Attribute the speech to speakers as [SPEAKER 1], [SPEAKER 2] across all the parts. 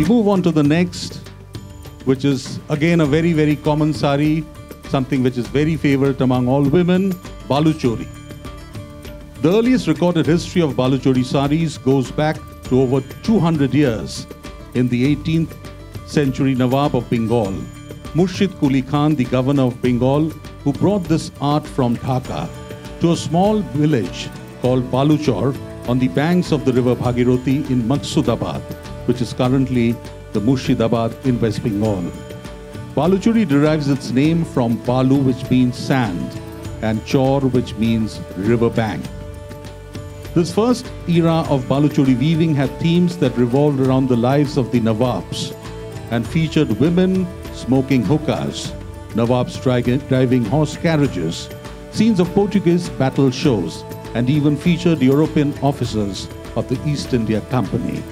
[SPEAKER 1] We move on to the next, which is again a very, very common sari, something which is very favorite among all women, Baluchari. The earliest recorded history of Baluchari saris goes back to over 200 years in the 18th century Nawab of Bengal, Murshid Quli Khan, the governor of Bengal, who brought this art from Dhaka to a small village called Baluchar on the banks of the river Bhagirathi in Makshudabad, which is currently the Murshidabad in West Bengal. Baluchari derives its name from Balu, which means sand, and Char, which means river bank. This first era of Baluchari weaving had themes that revolved around the lives of the Nawabs and featured women smoking hookahs, Nawabs driving horse carriages, scenes of Portuguese battle shows, and even featured European officers of the East India Company.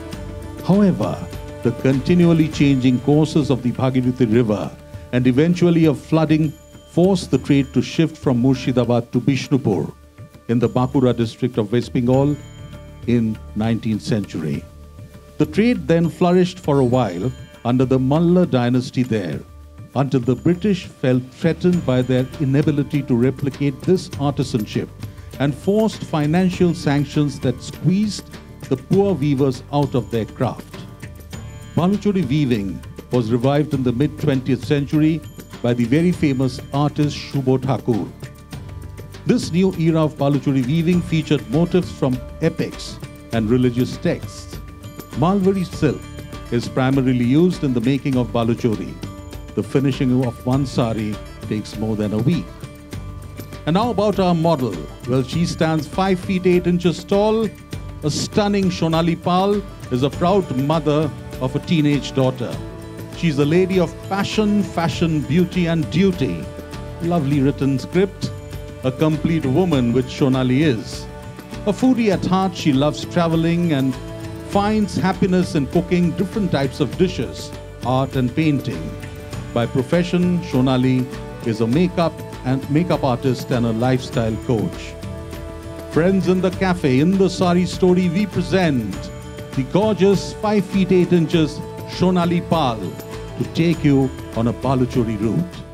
[SPEAKER 1] However, the continually changing courses of the Bhagirathi River and eventually of flooding forced the trade to shift from Murshidabad to Bishnupur in the Bankura district of West Bengal in 19th century. The trade then flourished for a while under the Malla dynasty there until the British felt threatened by their inability to replicate this artisanship and forced financial sanctions that squeezed the poor weavers out of their craft. Baluchari weaving was revived in the mid 20th century by the very famous artist Subho Thakur. This new era of Baluchari weaving featured motifs from epics and religious texts. Mulberry silk is primarily used in the making of Baluchari. The finishing of one sari takes more than a week. And now about our model. Well, she stands 5 feet 8 inches tall. A stunning Sonali Pal is a proud mother of a teenage daughter. She's a lady of passion, fashion, beauty, and duty. Lovely written script. A complete woman, which Sonali is. A foodie at heart, she loves traveling and finds happiness in cooking different types of dishes, art, and painting. By profession, Sonali is a makeup and makeup artist and a lifestyle coach. Friends in the cafe, in the Sari story, we present the gorgeous 5 feet 8 inches Sonali Pal to take you on a Baluchari route.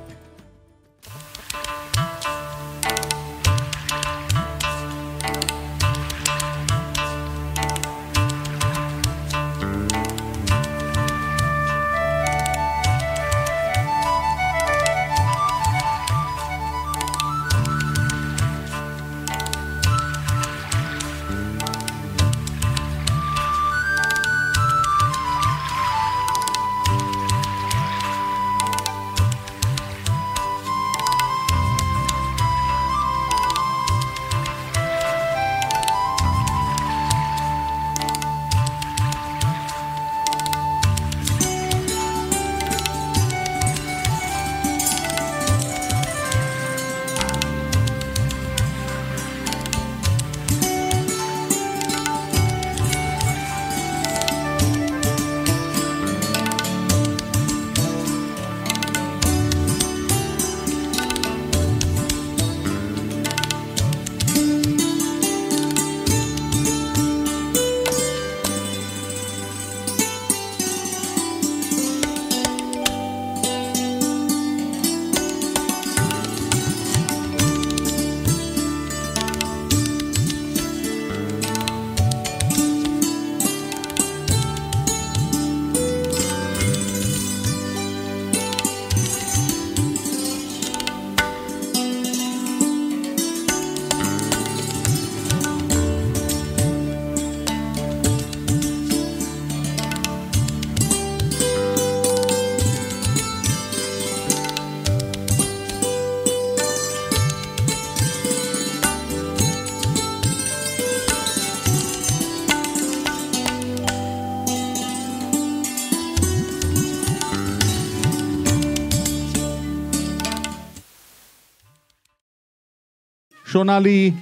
[SPEAKER 1] Sonali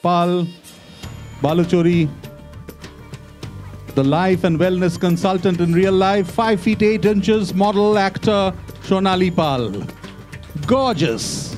[SPEAKER 1] Pal Baluchari, the life and wellness consultant in real life, 5 feet 8 inches, model actor Sonali Pal. Gorgeous.